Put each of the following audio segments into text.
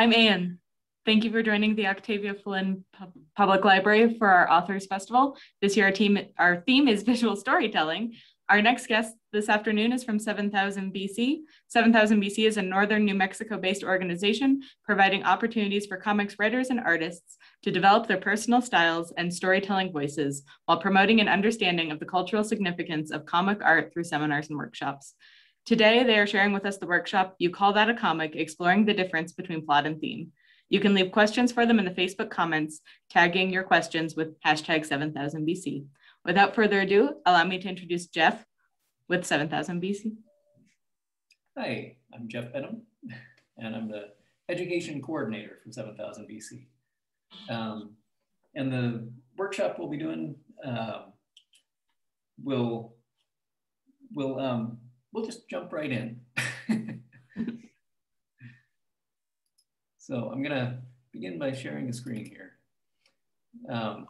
I'm Anne. Thank you for joining the Octavia Fellin Public Library for our Authors Festival. This year, our, team, our theme is visual storytelling. Our next guest this afternoon is from 7000 BC. 7000 BC is a northern New Mexico-based organization providing opportunities for comics writers and artists to develop their personal styles and storytelling voices while promoting an understanding of the cultural significance of comic art through seminars and workshops. Today, they are sharing with us the workshop, You Call That a Comic, exploring the difference between plot and theme. You can leave questions for them in the Facebook comments, tagging your questions with hashtag 7000BC. Without further ado, allow me to introduce Jeff with 7000 BC. Hi, I'm Jeff Benham, and I'm the education coordinator for 7000 BC. Um, and the workshop we'll be doing, uh, will will um, we'll just jump right in. so I'm gonna begin by sharing a screen here. Um,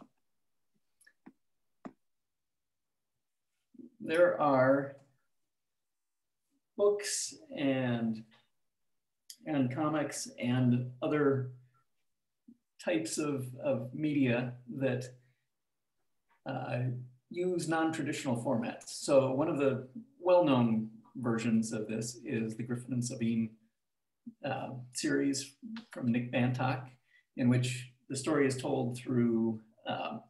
there are books and and comics and other types of, of media that uh, use non-traditional formats. So one of the well-known versions of this is the Griffin and Sabine uh, series from Nick Bantock, in which the story is told through um,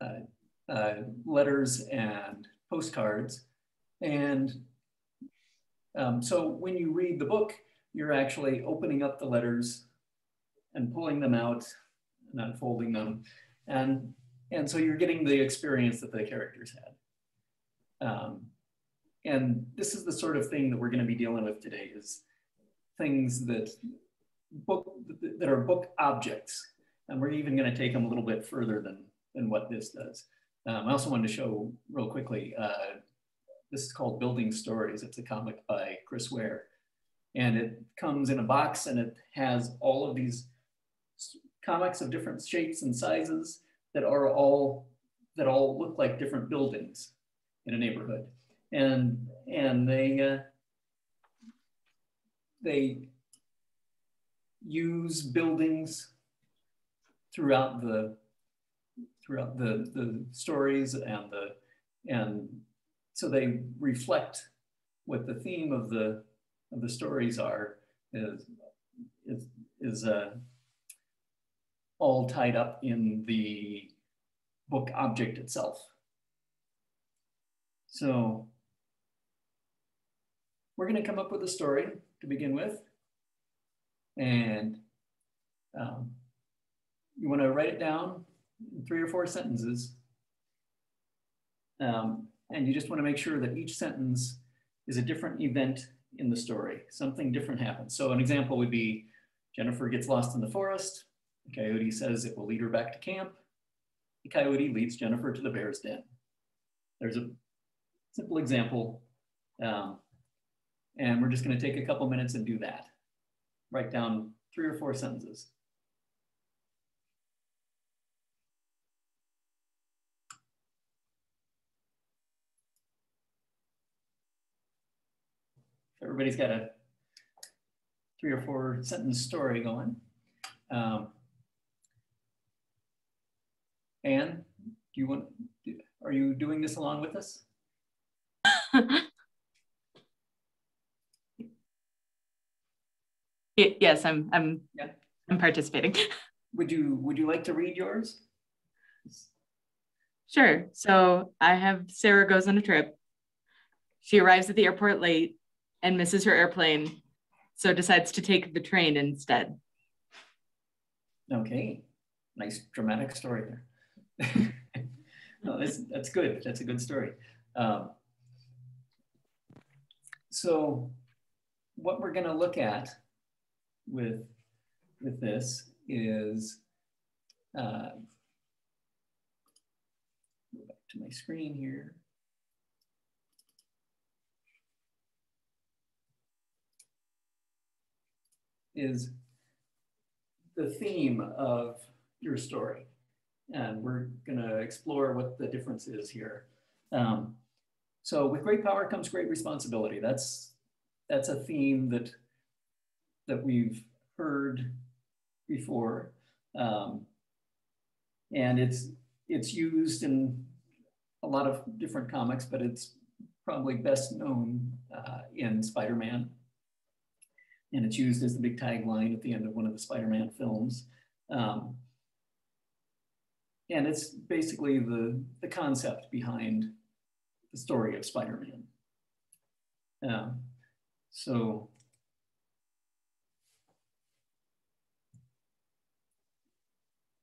uh, uh, letters and postcards. And um, so when you read the book, you're actually opening up the letters and pulling them out and unfolding them. And, and so you're getting the experience that the characters had. Um, and this is the sort of thing that we're going to be dealing with today is things that book that are book objects. And we're even going to take them a little bit further than, than what this does. Um, I also wanted to show real quickly, uh, this is called Building Stories. It's a comic by Chris Ware. And it comes in a box and it has all of these comics of different shapes and sizes that are all, that all look like different buildings in a neighborhood and and they uh, they use buildings throughout the throughout the the stories and the and so they reflect what the theme of the of the stories are is is, is uh, all tied up in the book object itself. So we're going to come up with a story to begin with. And um, you want to write it down in three or four sentences. Um, and you just want to make sure that each sentence is a different event in the story. Something different happens. So an example would be Jennifer gets lost in the forest. The coyote says it will lead her back to camp. The coyote leads Jennifer to the bear's den. There's a simple example. Um, and we're just gonna take a couple minutes and do that. Write down three or four sentences. Everybody's got a three or four sentence story going. Um, Anne, do you want, are you doing this along with us? Yes, I'm I'm yeah. I'm participating. Would you would you like to read yours? Sure. So I have Sarah goes on a trip. She arrives at the airport late and misses her airplane, so decides to take the train instead. Okay. Nice dramatic story there. no, that's that's good. That's a good story. Um, so what we're going to look at with, with this is, uh, go back to my screen here. Is the theme of your story. And we're gonna explore what the difference is here. Um, so with great power comes great responsibility. That's, that's a theme that that we've heard before. Um, and it's, it's used in a lot of different comics, but it's probably best known uh, in Spider-Man. And it's used as the big tagline at the end of one of the Spider-Man films. Um, and it's basically the, the concept behind the story of Spider-Man. Um, so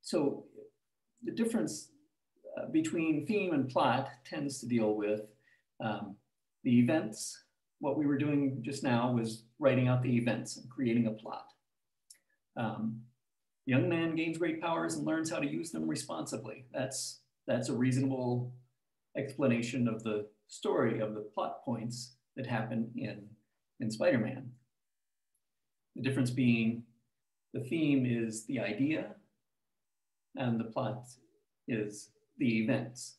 so the difference uh, between theme and plot tends to deal with um, the events. What we were doing just now was writing out the events and creating a plot. Um, young man gains great powers and learns how to use them responsibly. That's, that's a reasonable explanation of the story of the plot points that happen in, in Spider-Man. The difference being the theme is the idea and the plot is the events.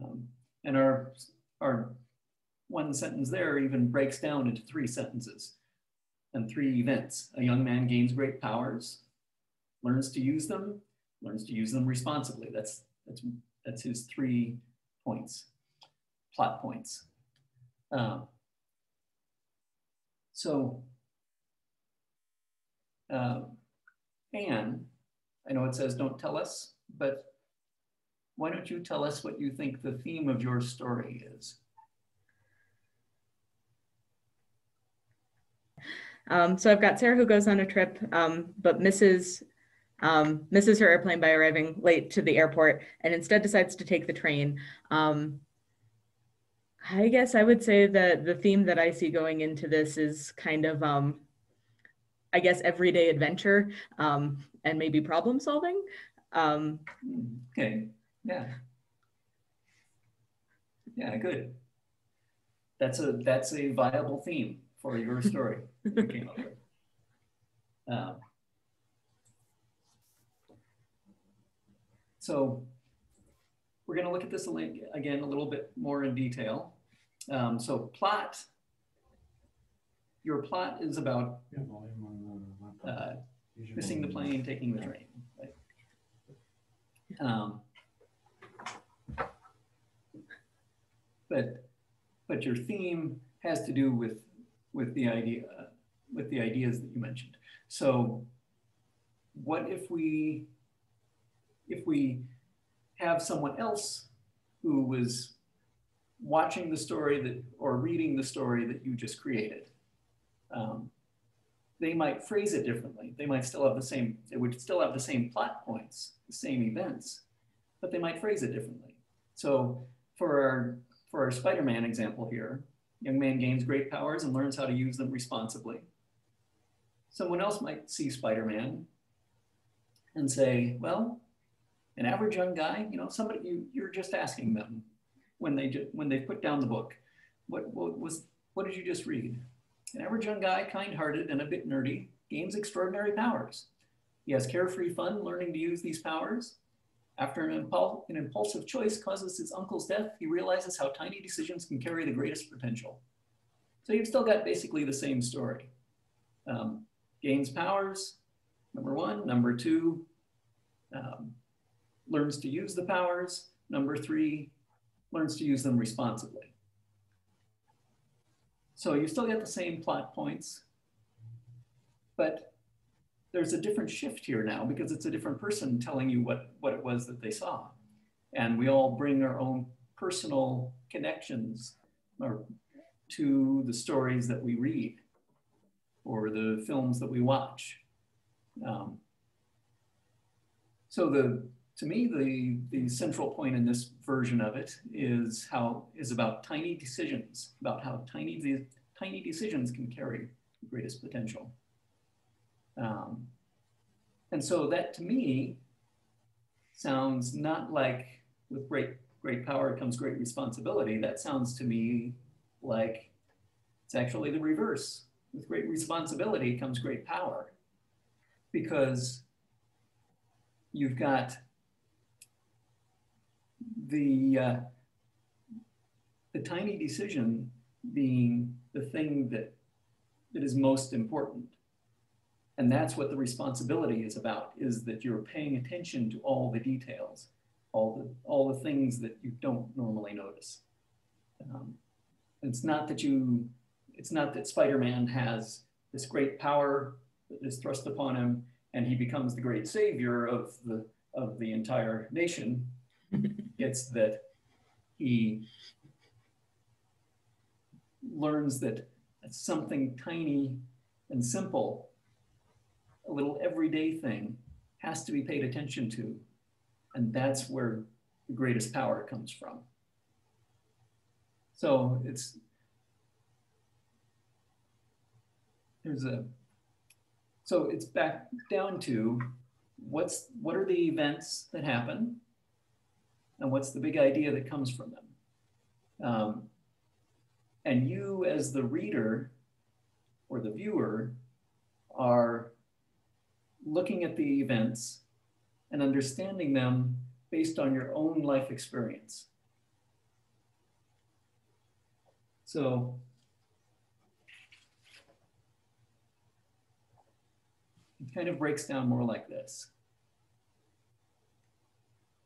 Um, and our, our one sentence there even breaks down into three sentences and three events. A young man gains great powers, learns to use them, learns to use them responsibly. That's, that's, that's his three points, plot points. Um, so, uh, Anne, I know it says don't tell us, but why don't you tell us what you think the theme of your story is? Um, so I've got Sarah who goes on a trip, um, but misses um, misses her airplane by arriving late to the airport and instead decides to take the train. Um, I guess I would say that the theme that I see going into this is kind of, um, I guess, everyday adventure um, and maybe problem solving. Um, okay, yeah. Yeah, good. That's a that's a viable theme for your story you came up with. Um, so we're going to look at this again a little bit more in detail. Um, so plot, your plot is about uh, missing the plane, taking the train. Right? Um, but but your theme has to do with with the idea with the ideas that you mentioned. So what if we if we have someone else who was watching the story that or reading the story that you just created um, they might phrase it differently. They might still have the same it would still have the same plot points the same events but they might phrase it differently. So for our for our spider-man example here young man gains great powers and learns how to use them responsibly. Someone else might see spider-man and say well an average young guy, you know, somebody you, you're just asking them when they when they put down the book, what, what was what did you just read? An average young guy, kind-hearted and a bit nerdy, gains extraordinary powers. He has carefree fun learning to use these powers. After an, impul- an impulsive choice causes his uncle's death, he realizes how tiny decisions can carry the greatest potential. So you've still got basically the same story. Um, gains powers, number one. Number two, um, learns to use the powers. Number three, learns to use them responsibly. So you still get the same plot points, but there's a different shift here now because it's a different person telling you what, what it was that they saw. And we all bring our own personal connections or, to the stories that we read or the films that we watch. Um, so the to me, the, the central point in this version of it is how is about tiny decisions, about how tiny the tiny decisions can carry the greatest potential. Um, and so that to me sounds not like with great great power comes great responsibility. That sounds to me like it's actually the reverse. With great responsibility comes great power because you've got the uh, the tiny decision being the thing that that is most important. And that's what the responsibility is about, is that you're paying attention to all the details, all the, all the things that you don't normally notice. Um, it's not that you, it's not that Spider-Man has this great power that is thrust upon him and he becomes the great savior of the, of the entire nation. it's that he learns that something tiny and simple, a little everyday thing, has to be paid attention to. And that's where the greatest power comes from. So it's, there's a, so it's back down to what's, what are the events that happen and what's the big idea that comes from them. Um, and you as the reader or the viewer are looking at the events and understanding them based on your own life experience. So it kind of breaks down more like this.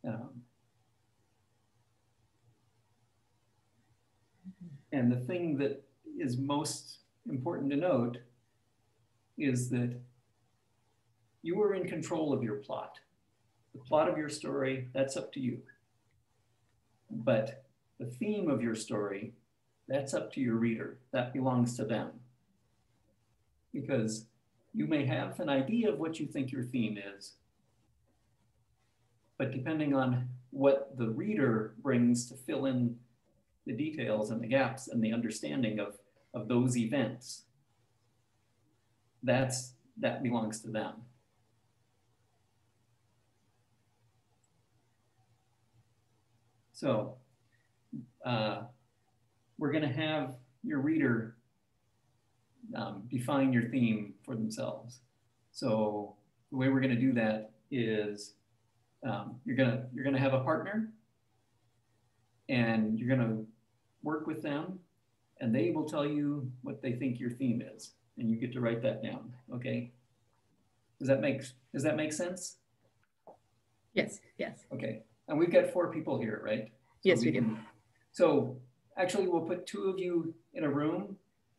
Um, And the thing that is most important to note is that you are in control of your plot. The plot of your story, that's up to you. But the theme of your story, that's up to your reader. That belongs to them. Because you may have an idea of what you think your theme is, but depending on what the reader brings to fill in the details and the gaps and the understanding of, of those events. That's, that belongs to them. So uh, we're going to have your reader um, define your theme for themselves. So the way we're going to do that is um, you're going to you're going to have a partner and you're going to work with them and they will tell you what they think your theme is and you get to write that down okay? Does that make does that make sense? Yes yes. Okay and we've got four people here right? So yes we, we do. so actually we'll put two of you in a room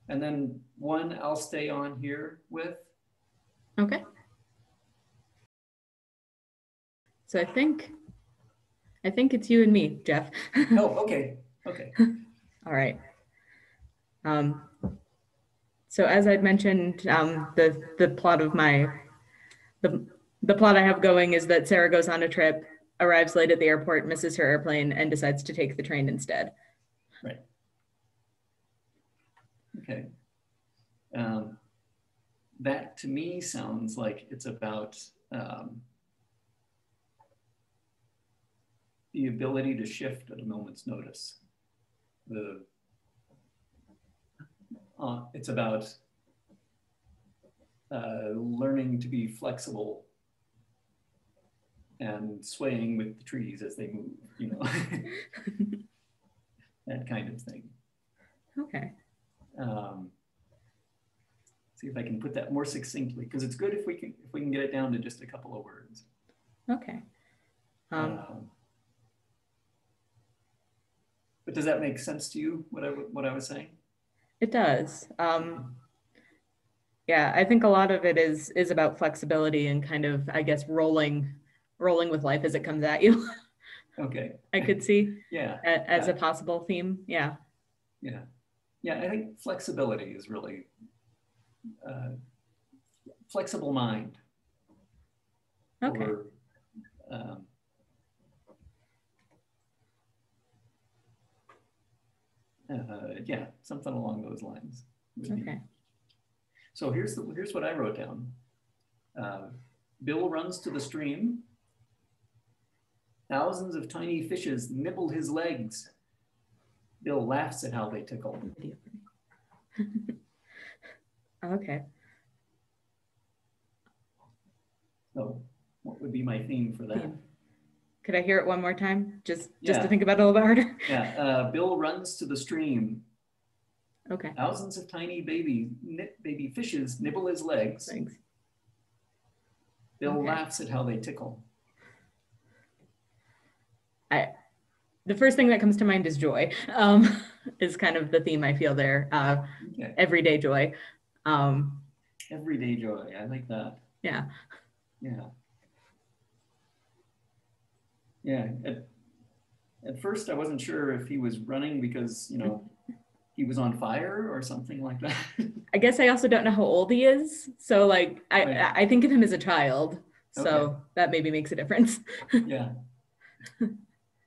and then one i'll stay on here with. Okay. So i think i think it's you and me jeff. Oh okay okay all right. Um, so as I'd mentioned, um, the the plot of my the the plot I have going is that Sarah goes on a trip, arrives late at the airport, misses her airplane, and decides to take the train instead. Right. Okay. Um, that to me sounds like it's about um, the ability to shift at a moment's notice the uh, it's about uh, learning to be flexible and swaying with the trees as they move, you know, that kind of thing. Okay. Um, see if I can put that more succinctly, because it's good if we can if we can get it down to just a couple of words. Okay. Um, um, but does that make sense to you, what I, what I was saying? It does. Um, yeah, I think a lot of it is is about flexibility and kind of, I guess, rolling rolling with life as it comes at you. okay. I could see. Yeah. As a possible theme. Yeah. Yeah. Yeah, I think flexibility is really uh, flexible mind. Okay. Or, um, Uh, yeah, something along those lines. Okay. So here's the, here's what I wrote down. Uh, Bill runs to the stream. Thousands of tiny fishes nibble his legs. Bill laughs at how they tickle. okay. So what would be my theme for that? Could I hear it one more time? Just just yeah. to think about it a little bit harder. Yeah. Uh, Bill runs to the stream. Okay, Thousands of tiny baby baby fishes nibble his legs. thanks. Bill Okay. laughs at how they tickle. I, the first thing that comes to mind is joy, um, is kind of the theme I feel there, uh, Okay. everyday joy. Um, Everyday joy. I like that. yeah, Yeah. Yeah. At, at first, I wasn't sure if he was running because, you know, he was on fire or something like that. I guess I also don't know how old he is. So like, I, oh, Right. I think of him as a child. So Okay. that maybe makes a difference. yeah.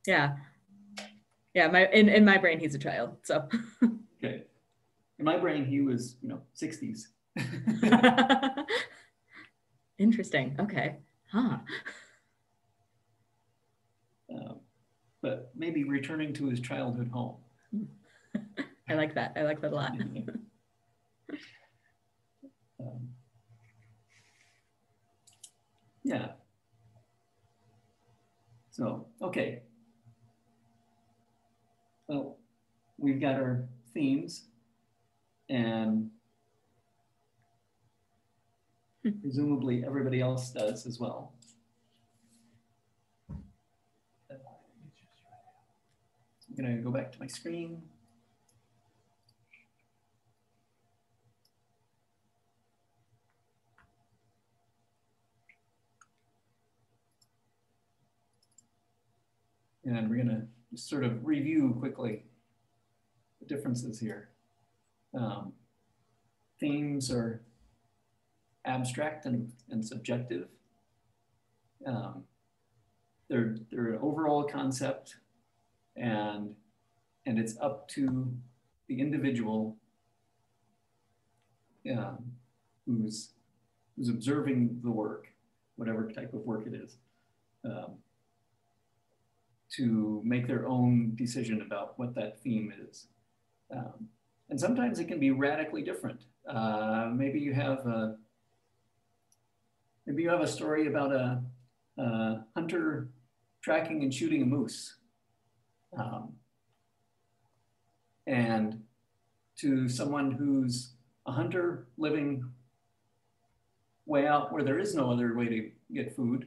Yeah. Yeah, my in, in my brain he's a child. So Okay. In my brain, he was, you know, 60s. interesting. Okay. Huh. Um, but maybe returning to his childhood home. I like that. I like that a lot. Um, yeah. So, okay. Well, we've got our themes and Hmm. presumably everybody else does as well. I'm gonna go back to my screen. And we're gonna just sort of review quickly the differences here. Um, themes are abstract and, and subjective. Um, they're, they're an overall concept and, and it's up to the individual um, who's, who's observing the work, whatever type of work it is, um, to make their own decision about what that theme is. Um, and sometimes it can be radically different. Uh, maybe you have a, maybe you have a story about a, a hunter tracking and shooting a moose. Um, and to someone who's a hunter living way out where there is no other way to get food,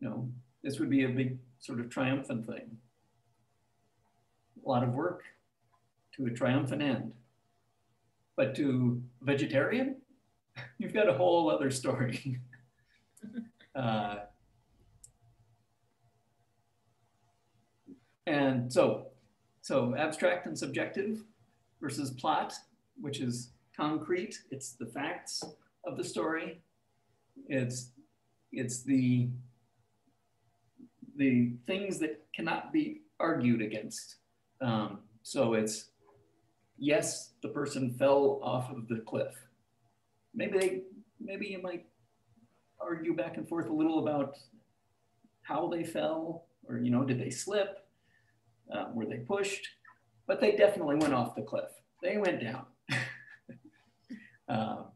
you know, this would be a big sort of triumphant thing. A lot of work to a triumphant end. But to vegetarian, you've got a whole other story. uh, and so, so abstract and subjective versus plot, which is concrete. It's the facts of the story. It's it's the the things that cannot be argued against. Um, so it's yes, the person fell off of the cliff. Maybe they maybe you might argue back and forth a little about how they fell, or you know, did they slip? Um, were they pushed? But they definitely went off the cliff. They went down. um,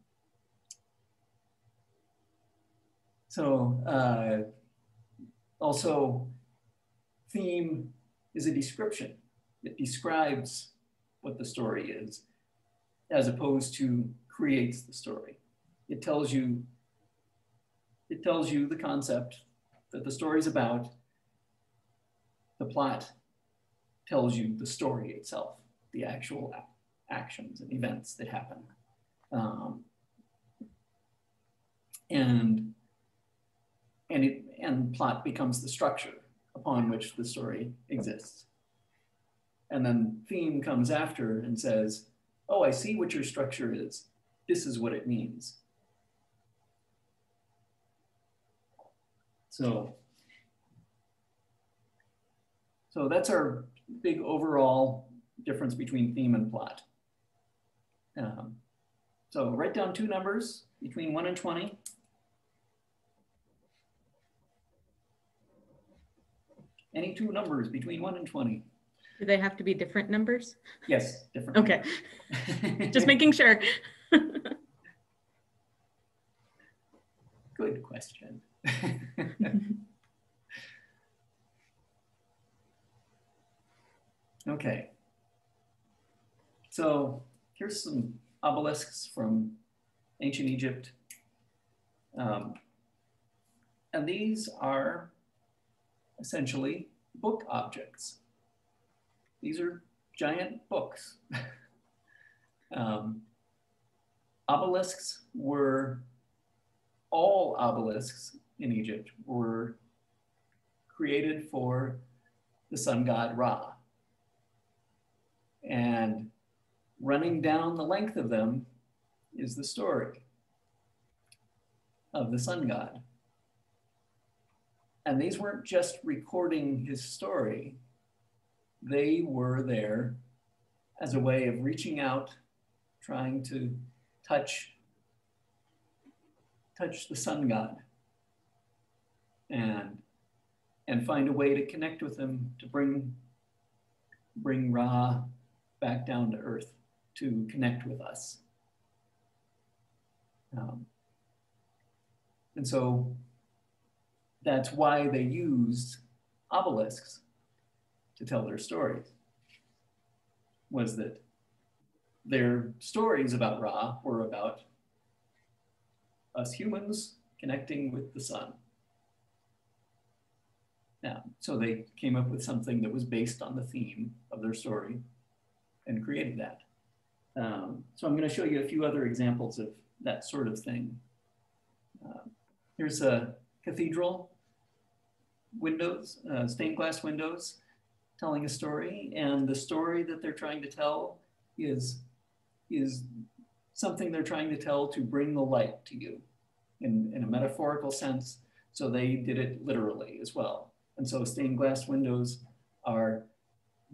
so uh, also, theme is a description. It describes what the story is, as opposed to creates the story. It tells you, it tells you the concept that the story is about. The plot tells you the story itself, the actual actions and events that happen. Um, and and it and plot becomes the structure upon which the story exists. And then theme comes after and says, "Oh, I see what your structure is. This is what it means." So, so that's our big overall difference between theme and plot. Um, so write down two numbers between one and 20. Any two numbers between one and 20. Do they have to be different numbers? Yes, different. Okay, just making sure. Good question. okay. So here's some obelisks from ancient Egypt. Um, and these are essentially book objects. These are giant books. um, obelisks were, all obelisks in Egypt were created for the sun god Ra. And running down the length of them is the story of the sun god. And these weren't just recording his story, they were there as a way of reaching out, trying to touch touch the sun god and and find a way to connect with him to bring bring Ra back down to earth to connect with us. Um, and so that's why they used obelisks to tell their stories, was that their stories about Ra were about us humans connecting with the sun. Now, so they came up with something that was based on the theme of their story and created that. Um, so I'm going to show you a few other examples of that sort of thing. Uh, here's a cathedral windows, uh, stained glass windows, telling a story, and the story that they're trying to tell is is something they're trying to tell to bring the light to you in, in a metaphorical sense. So they did it literally as well. And so stained glass windows are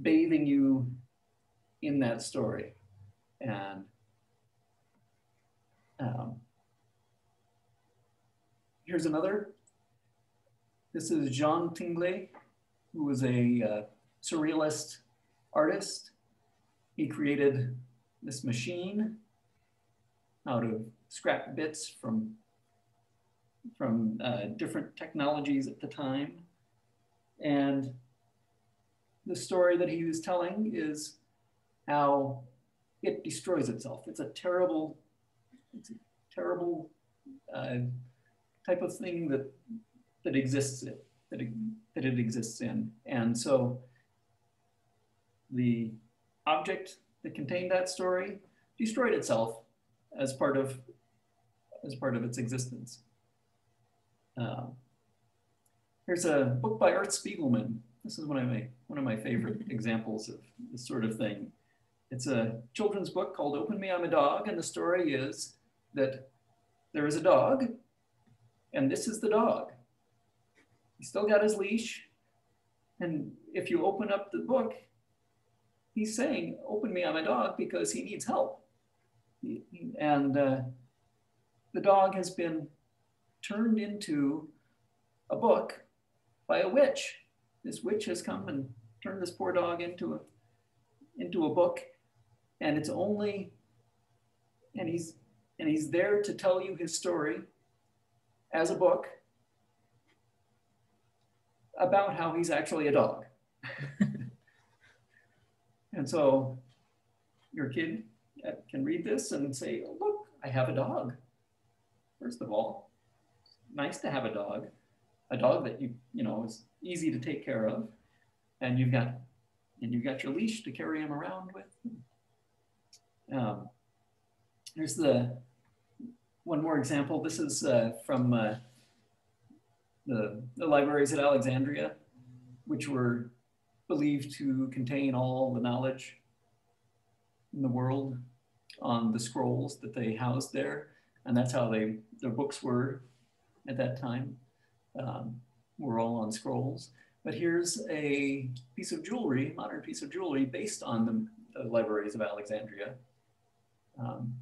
bathing you in that story. And um, here's another. This is Jean Tinguely, who was a uh, surrealist artist. He created this machine out of scrap bits from, from uh, different technologies at the time. And the story that he was telling is how it destroys itself. It's a terrible, it's a terrible uh, type of thing that that exists that it, that it exists in. And so the object that contained that story destroyed itself as part of as part of its existence. Um, here's a book by Art Spiegelman. This is one of my one of my favorite examples of this sort of thing. It's a children's book called Open Me, I'm a Dog, and the story is that there is a dog, and this is the dog. He's still got his leash, and if you open up the book, he's saying, Open me, I'm a dog, because he needs help. And uh, the dog has been turned into a book by a witch. This witch has come and turned this poor dog into a, into a book and it's only and he's and he's there to tell you his story as a book about how he's actually a dog. and so your kid uh, can read this and say, oh, look, I have a dog. First of all, nice to have a dog, a dog that you, you know, is easy to take care of. And you've got, and you've got your leash to carry him around with. Um, here's the one more example. This is uh, from uh, the, the libraries at Alexandria, which were believed to contain all the knowledge in the world on the scrolls that they housed there. And that's how they their books were at that time, um, were all on scrolls. But here's a piece of jewelry, modern piece of jewelry based on the, the libraries of Alexandria um,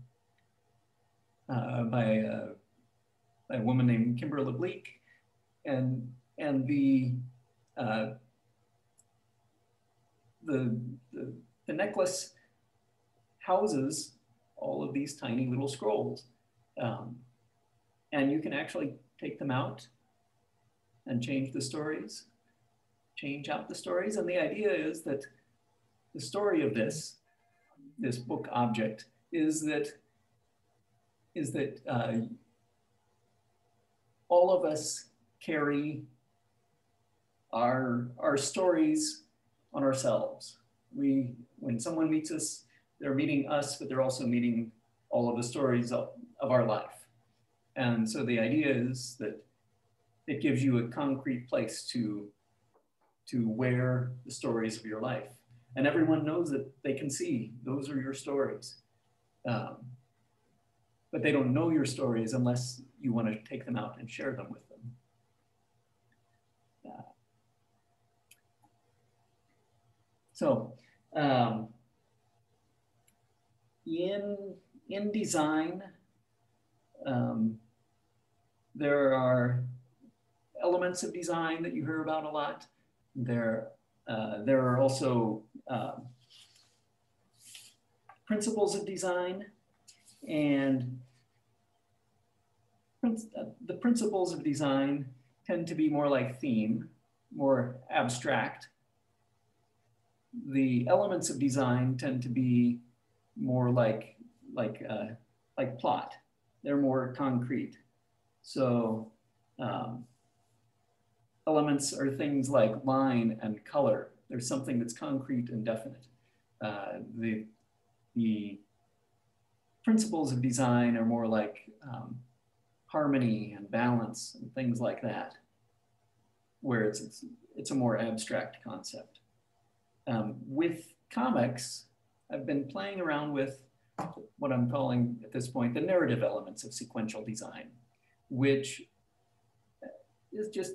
uh, by, by, a woman named Kimber LeBleek. And, and the, uh, the, the, the necklace houses all of these tiny little scrolls. Um, and you can actually take them out and change the stories, change out the stories. And the idea is that the story of this, this book object is that is that uh, all of us carry our our stories on ourselves. We when someone meets us, they're meeting us, but they're also meeting all of the stories of, of our life. And so the idea is that it gives you a concrete place to to wear the stories of your life. And everyone knows that they can see those are your stories. Um, but they don't know your stories unless you want to take them out and share them with them. Uh, so um, in, in design, um, there are elements of design that you hear about a lot. There, uh, there are also uh, principles of design and uh, the principles of design tend to be more like theme, more abstract. The elements of design tend to be more like like uh, like plot. They're more concrete. So um, elements are things like line and color. There's something that's concrete and definite. Uh, the, the principles of design are more like um, harmony and balance and things like that, where it's, it's, it's a more abstract concept. Um, with comics, I've been playing around with what I'm calling at this point the narrative elements of sequential design, which is just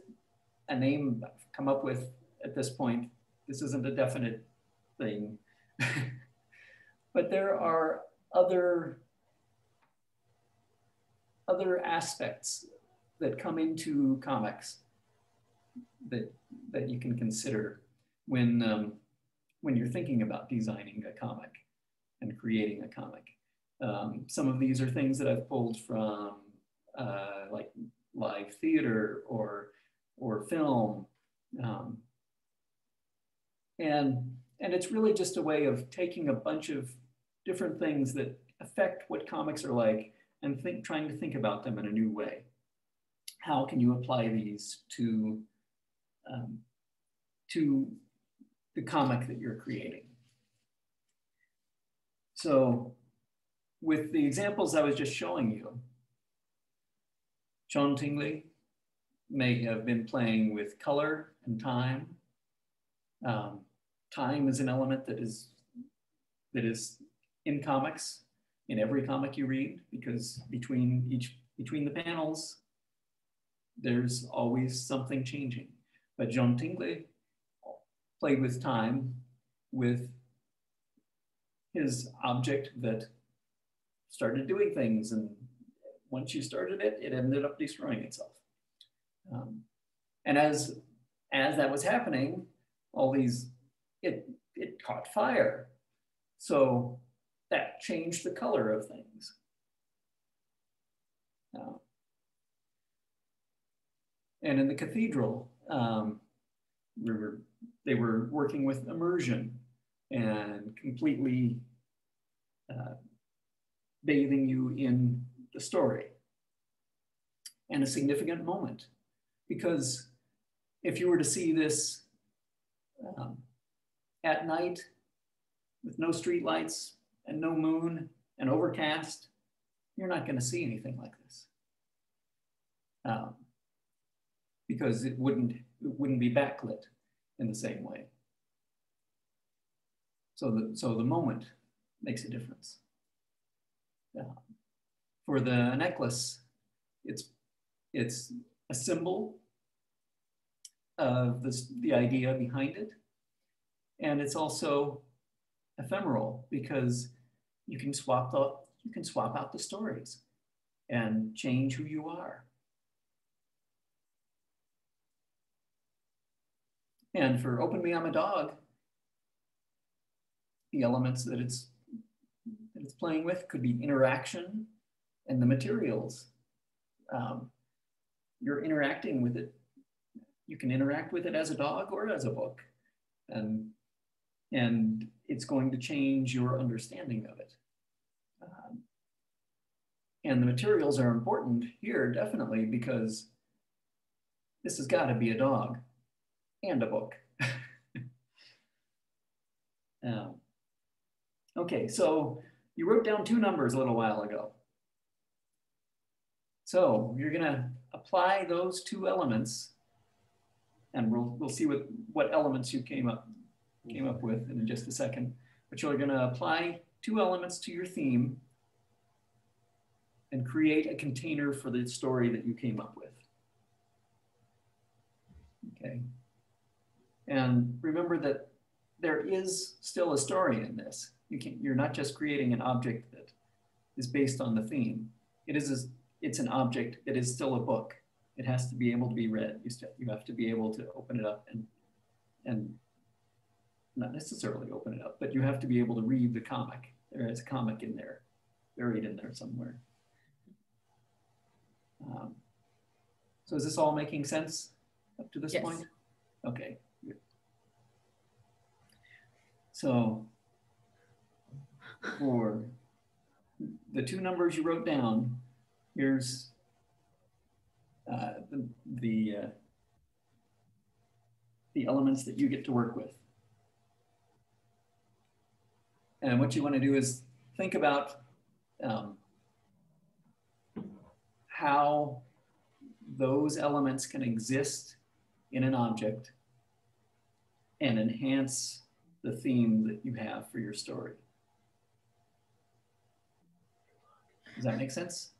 a name I've come up with at this point. This isn't a definite thing. but there are other, other aspects that come into comics that, that you can consider when, um, when you're thinking about designing a comic and creating a comic. Um, some of these are things that I've pulled from uh, like live theater or or film. Um, and, and it's really just a way of taking a bunch of different things that affect what comics are like and think, trying to think about them in a new way. How can you apply these to, um, to the comic that you're creating? So with the examples I was just showing you, John Tinguely, may have been playing with color and time. Um, time is an element that is that is in comics, in every comic you read, because between each between the panels, there's always something changing. But John Tinguely played with time with his object that started doing things and once you started it, it ended up destroying itself. Um, and as, as that was happening, all these, it, it caught fire. So that changed the color of things. Uh, and in the cathedral, um, we were, they were working with immersion and completely uh, bathing you in the story and a significant moment because if you were to see this um, at night with no street lights and no moon and overcast, you're not going to see anything like this. Um, because it wouldn't, it wouldn't be backlit in the same way. So the, so the moment makes a difference. For the necklace, it's, it's a symbol of this, the idea behind it. And it's also ephemeral because you can swap the, you can swap out the stories and change who you are. And for Open Me I'm a Dog, the elements that it's, that it's playing with could be interaction and the materials. Um, you're interacting with it you can interact with it as a dog or as a book. And, and it's going to change your understanding of it. Um, And the materials are important here, definitely, because this has got to be a dog and a book. um, okay, so you wrote down two numbers a little while ago. So you're gonna apply those two elements and we'll, we'll see what, what elements you came up, came up with in just a second. But you're gonna apply two elements to your theme and create a container for the story that you came up with. Okay. And remember that there is still a story in this. You can, you're not just creating an object that is based on the theme. It is a, it's an object that is still a book. It has to be able to be read. You, you have to be able to open it up and, and not necessarily open it up, but you have to be able to read the comic. There is a comic in there, buried in there somewhere. Um, so is this all making sense up to this Yes. point? Okay. good. So for the two numbers you wrote down, here's uh, the the, uh, the elements that you get to work with. And what you want to do is think about um, how those elements can exist in an object and enhance the theme that you have for your story. Does that make sense?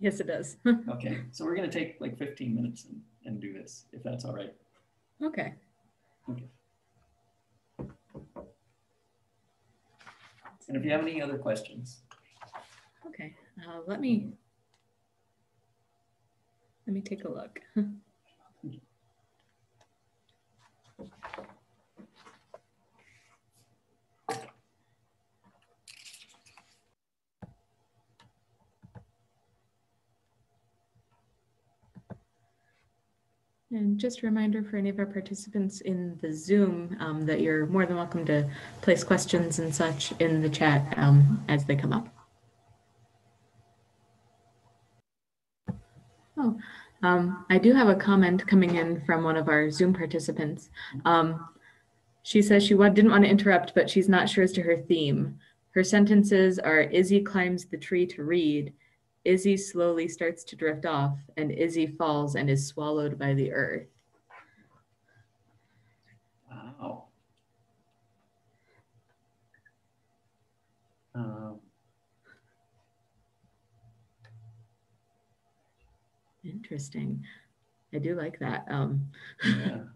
Yes, it does. Okay, so we're gonna take like 15 minutes and, and do this, if that's all right. okay. Okay. And if you have any other questions, Okay. Uh, let me let me take a look. And just a reminder for any of our participants in the Zoom um, that you're more than welcome to place questions and such in the chat um, as they come up. Oh, um, I do have a comment coming in from one of our Zoom participants. Um, she says she didn't want to interrupt, but she's not sure as to her theme. Her sentences are Izzy climbs the tree to read, Izzy slowly starts to drift off, and Izzy falls and is swallowed by the earth. wow. Um, Interesting. I do like that. Um, yeah,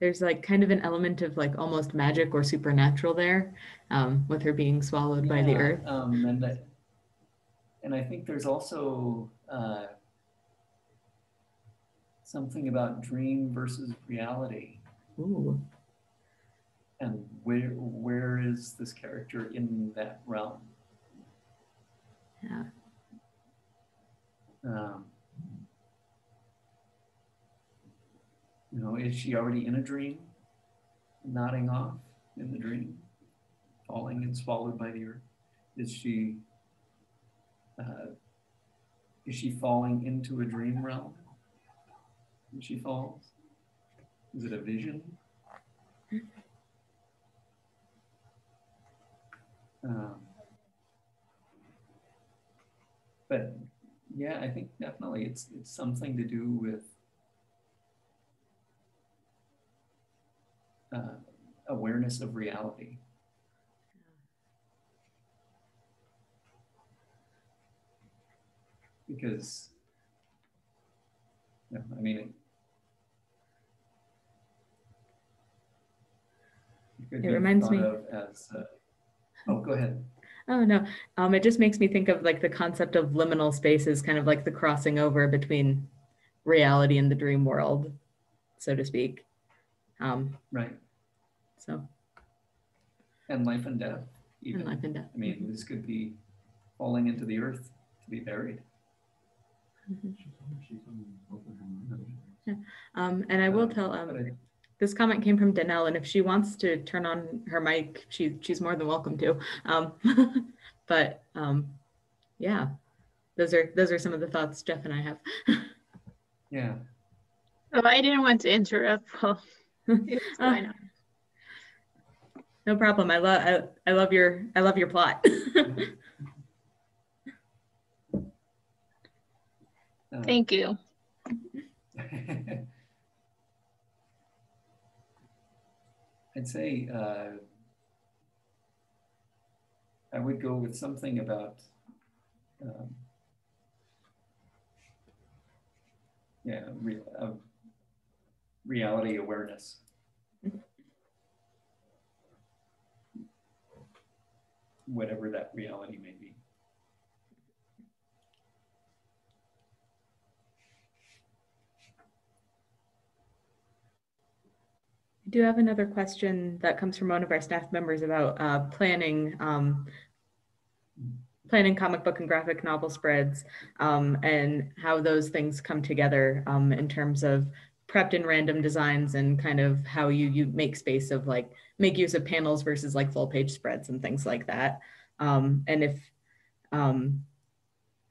there's like kind of an element of like almost magic or supernatural there um, with her being swallowed by the earth. Um, and, and I think there's also uh, something about dream versus reality. Ooh. And where where is this character in that realm? Yeah. Um, you know, is she already in a dream, nodding off in the dream, falling and swallowed by the earth? Is she uh, is she falling into a dream realm when she falls? Is it a vision? Um, but yeah, I think definitely it's it's something to do with uh, awareness of reality. Because, yeah, I mean, it, it reminds me- as, uh, oh, go ahead. Oh no, um, it just makes me think of like the concept of liminal spaces, kind of like the crossing over between reality and the dream world, so to speak. Um, Right. so, And life and death, and even. life and death. I mean, this could be falling into the earth to be buried. Mhm. Um, and I will Um, tell, um, this comment came from Danelle, and if she wants to turn on her mic, she she's more than welcome to. Um, but um, yeah, those are those are some of the thoughts Jeff and I have. Yeah. Oh, I didn't want to interrupt. Well, it's Uh, fine. no problem. I love I, I love your I love your plot. Uh, Thank you. I'd say uh, I would go with something about um, yeah, uh, reality awareness. Whatever that reality may be. I do have another question that comes from one of our staff members about uh, planning, um, planning comic book and graphic novel spreads, um, and how those things come together um, in terms of prepped and random designs and kind of how you you make space of like make use of panels versus like full page spreads and things like that. Um, and if um,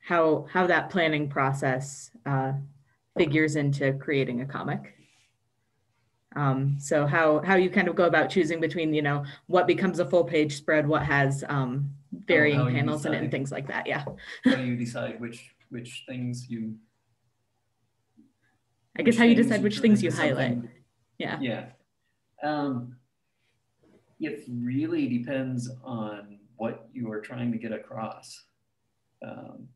how how that planning process uh, figures into creating a comic. Um, so how how you kind of go about choosing between you know what becomes a full page spread, what has um, varying how panels in it, and things like that. Yeah, How do you decide which which things you I guess how you decide which things you highlight. something- Yeah. Yeah. Um, it really depends on what you are trying to get across. Um,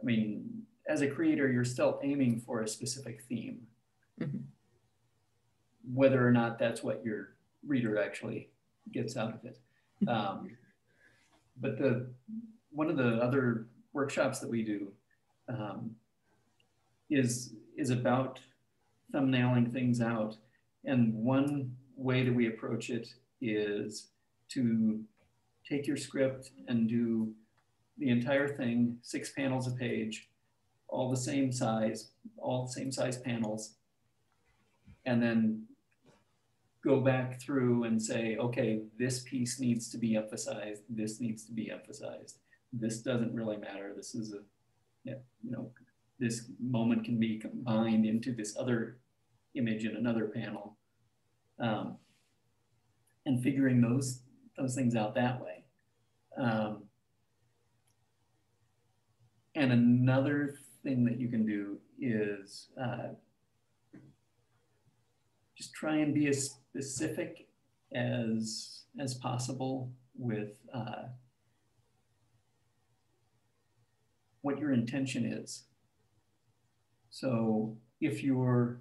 I mean, as a creator, you're still aiming for a specific theme. Mhm. Whether or not that's what your reader actually gets out of it. Um, but the one of the other workshops that we do um, is is about thumbnailing things out. And one way that we approach it is to take your script and do the entire thing, six panels a page, all the same size, all the same size panels, and then go back through and say, okay, this piece needs to be emphasized, this needs to be emphasized. This doesn't really matter. This is a, you know, this moment can be combined into this other image in another panel. Um, and figuring those those things out that way. Um, and another thing that you can do is uh, just try and be as specific as as possible with uh, what your intention is. So if you're,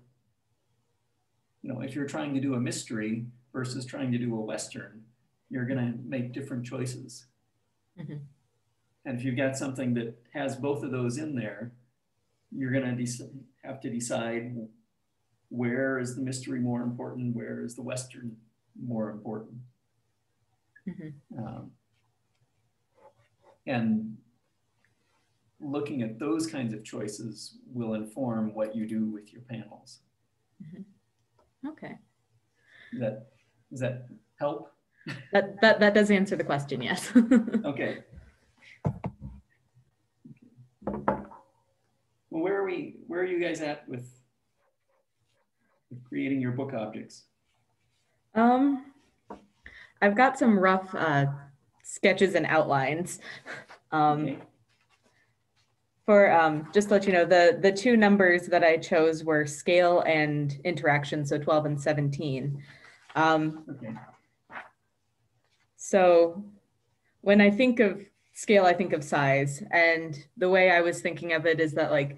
you know, if you're trying to do a mystery versus trying to do a Western, you're gonna make different choices. Mhm. And if you've got something that has both of those in there, you're gonna dec- have to decide where is the mystery more important, where is the Western more important. Mhm. Um, and looking at those kinds of choices will inform what you do with your panels. Okay. Does that, does that help? That that that does answer the question. Yes. Okay. Well, where are we, where are you guys at with creating your book objects? Um, I've got some rough uh, sketches and outlines. Um, Okay. For um, just to let you know, the the two numbers that I chose were scale and interaction, so 12 and 17. Um, Okay. so when I think of scale, I think of size. And the way I was thinking of it is that like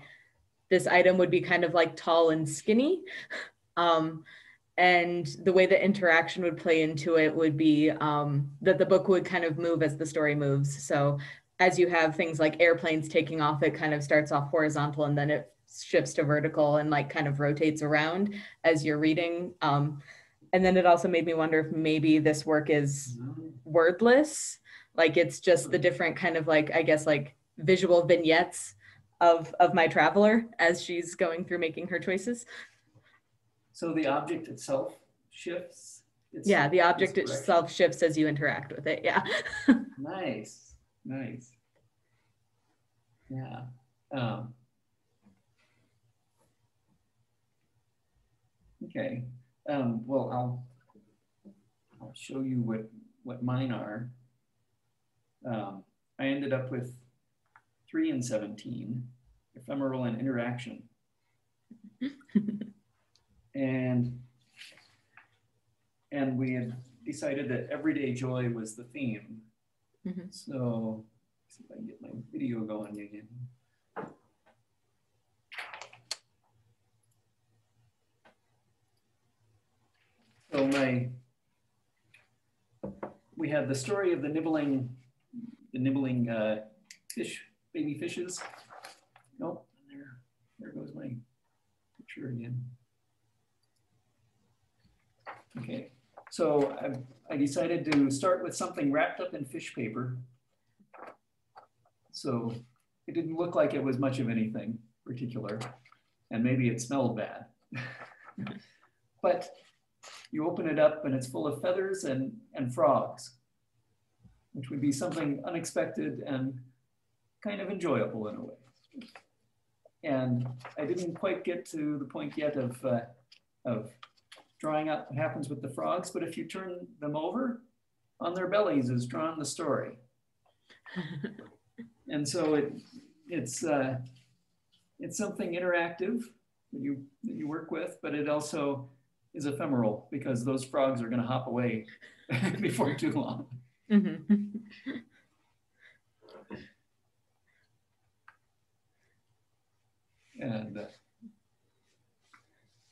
this item would be kind of like tall and skinny. Um, and the way the interaction would play into it would be um, that the book would kind of move as the story moves. So as you have things like airplanes taking off, it kind of starts off horizontal and then it shifts to vertical and like kind of rotates around as you're reading. Um, and then it also made me wonder if maybe this work is wordless like it's just the different kind of like i guess like visual vignettes of of my traveler as she's going through making her choices So the object itself shifts? It's- yeah the object itself shifts as you interact with it yeah Nice, Nice. Yeah. Um, okay. Um, well, I'll I'll show you what what mine are. Um, I ended up with three and seventeen, ephemeral and interaction, and and we had decided that everyday joy was the theme. Mhm. So see if I can get my video going again. So my, we have the story of the nibbling, the nibbling uh, fish, baby fishes. Nope, there, there goes my picture again. Okay, so I, I decided to start with something wrapped up in fish paper. So it didn't look like it was much of anything particular, and maybe it smelled bad. but you open it up and it's full of feathers and, and frogs, which would be something unexpected and kind of enjoyable in a way. And I didn't quite get to the point yet of, uh, of drawing out what happens with the frogs, but if you turn them over, on their bellies is drawn the story. and so it, it's, uh, it's something interactive that you, that you work with, but it also is ephemeral because those frogs are going to hop away before too long. Mhm. And, uh,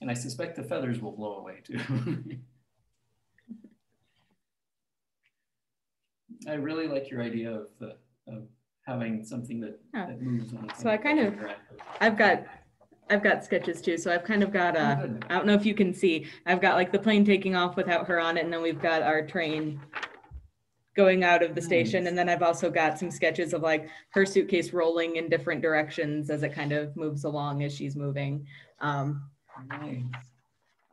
and I suspect the feathers will blow away too. I really like your idea of, the, of having something that, Yeah. that moves on. So I kind of- I've got, I've got sketches too. So I've kind of got Oh, a, good. I don't know if you can see, I've got like the plane taking off without her on it, and then we've got our train going out of the station. Nice. And then I've also got some sketches of like her suitcase rolling in different directions as it kind of moves along as she's moving um, Nice.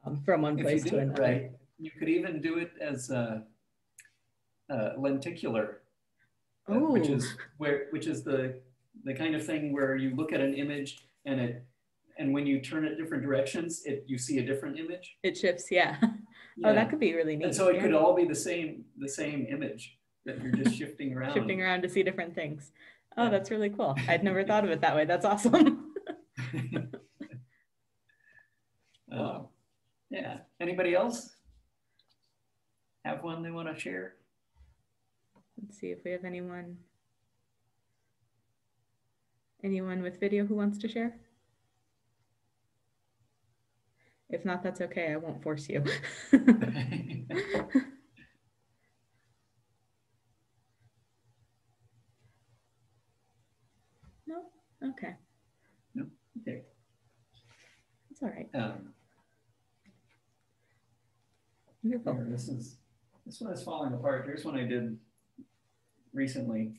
um, from one If place to another. right, you could even do it as a, lenticular, uh, which Oh, is where, which is the, the kind of thing where you look at an image and it, and when you turn it different directions, it, you see a different image. it shifts, yeah. Oh, that could be really neat. And so it yeah. could all be the same, the same image that you're just shifting around. Shifting around to see different things. Oh, Yeah. that's really cool. I'd never thought of it that way. That's awesome. Um, Yeah, anybody else? Have one they want to share? Let's see if we have anyone. Anyone with video who wants to share? If not, that's okay. I won't force you. no? Okay. No? Okay. It's all right. Um, Wonderful. Here, this is, this one is falling apart. Here's one I did recently,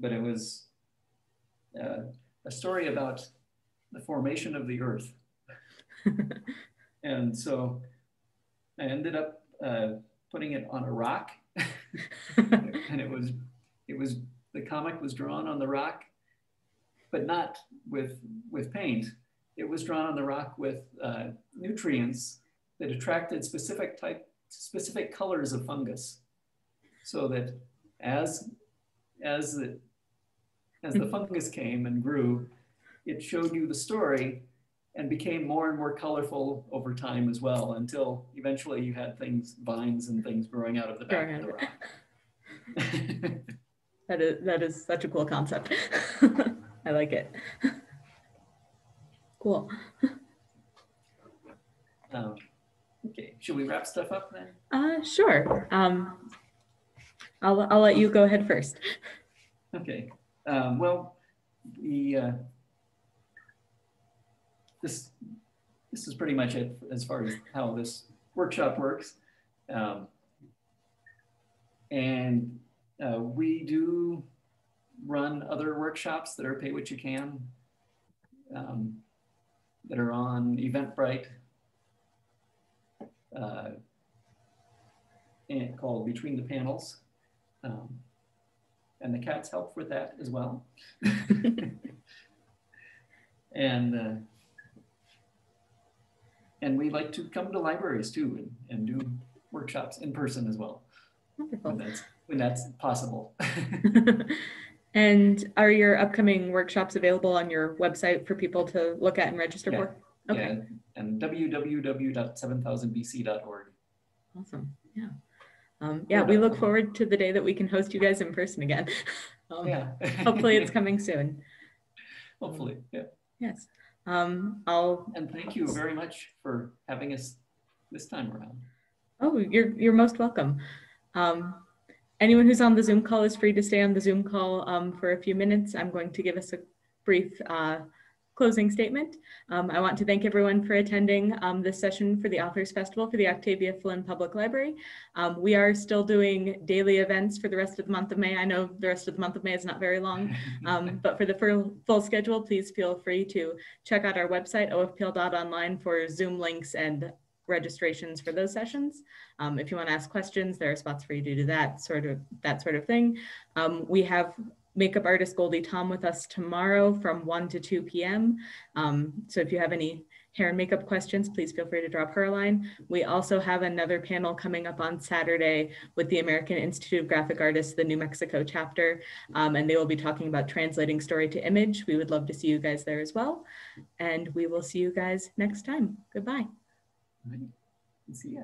but it was uh, a story about the formation of the earth. And so I ended up uh, putting it on a rock and it was, it was, the comic was drawn on the rock, but not with, with paint. It was drawn on the rock with uh, nutrients that attracted specific type, specific colors of fungus. So that as, as the, as the fungus came and grew, it showed you the story and became more and more colorful over time as well, until eventually you had things, vines and things growing out of the back of the rock. That is that is such a cool concept. I like it. Cool. Um, okay, should we wrap stuff up then? Uh, sure. Um, I'll I'll let you go ahead first. Okay, um, well, the, uh, this, this is pretty much it as far as how this workshop works. Um, and, uh, we do run other workshops that are pay what you can, um, that are on Eventbrite. Uh, and called Between the Panels. Um, and the cats help with that as well. and uh, and we like to come to libraries too and, and do workshops in person as well when Wonderful. that's when that's possible. And are your upcoming workshops available on your website for people to look at and register Yeah. for? Okay, Yeah, and www.7000bc.org. awesome. Yeah. Um, yeah, we look forward to the day that we can host you guys in person again. Um, Yeah. Hopefully it's coming soon. Hopefully, yeah. Yes. Um, I'll, And thank you very much for having us this time around. oh, you're, you're most welcome. Um, anyone who's on the Zoom call is free to stay on the Zoom call um, for a few minutes. I'm going to give us a brief uh, closing statement. Um, I want to thank everyone for attending um, this session for the Authors Festival for the Octavia Fellin Public Library. Um, we are still doing daily events for the rest of the month of May. I know the rest of the month of May is not very long, um, but for the full, full schedule, please feel free to check out our website, ofpl.online for Zoom links and registrations for those sessions. Um, if you want to ask questions, there are spots for you to do that sort of that sort of thing. Um, we have makeup artist Goldie Tom with us tomorrow from 1 to 2 p.m. Um, so if you have any hair and makeup questions, please feel free to drop her a line. We also have another panel coming up on Saturday with the American Institute of Graphic Artists, the New Mexico chapter, um, and they will be talking about translating story to image. We would love to see you guys there as well. And we will see you guys next time. Goodbye. See ya.